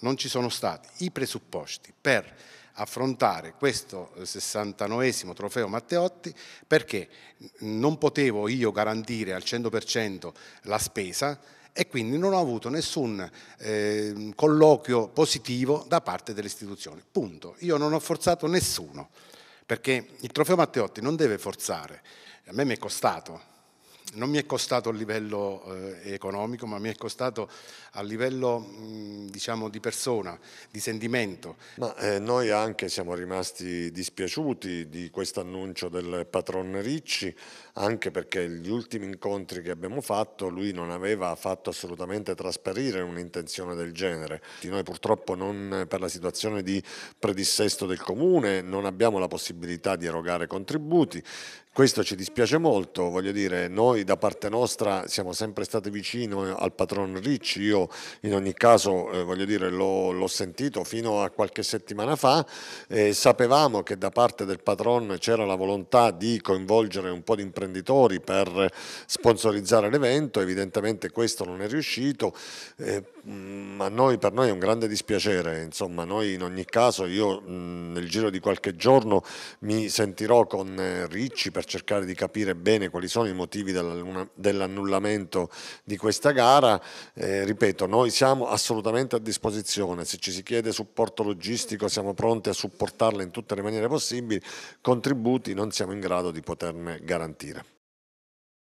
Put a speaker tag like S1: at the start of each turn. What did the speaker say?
S1: non ci sono stati i presupposti per affrontare questo 69esimo trofeo Matteotti perché non potevo io garantire al 100% la spesa e quindi non ho avuto nessun eh, colloquio positivo da parte delle istituzioni. Punto. Io non ho forzato nessuno perché il trofeo Matteotti non deve forzare. A me mi è costato, non mi è costato a livello eh, economico, ma mi è costato a livello mh, diciamo, di persona, di sentimento.
S2: Ma eh, noi anche siamo rimasti dispiaciuti di questo annuncio del patron Ricci, anche perché gli ultimi incontri che abbiamo fatto lui non aveva fatto assolutamente trasparire un'intenzione del genere. Noi purtroppo non, per la situazione di predissesto del comune non abbiamo la possibilità di erogare contributi, questo ci dispiace molto, voglio dire, noi da parte nostra siamo sempre stati vicino al patron Ricci, io in ogni caso eh, voglio dire l'ho sentito fino a qualche settimana fa, eh, sapevamo che da parte del patron c'era la volontà di coinvolgere un po' di imprenditori per sponsorizzare l'evento, evidentemente questo non è riuscito, eh, ma noi, per noi è un grande dispiacere, insomma noi in ogni caso io mh, nel giro di qualche giorno mi sentirò con eh, Ricci per cercare di capire bene quali sono i motivi dell'annullamento di questa gara. Eh, ripeto, noi siamo assolutamente a disposizione, se ci si chiede supporto logistico siamo pronti a supportarla in tutte le maniere possibili, contributi non siamo in grado di poterne garantire.